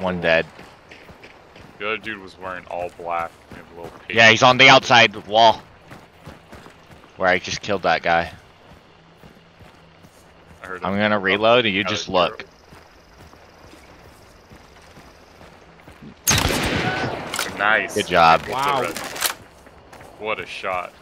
One dead. The other dude was wearing all black. Yeah, he's on the outside wall. Where I just killed that guy. I'm gonna reload and you just look. Nice. Good job. Wow. What a shot.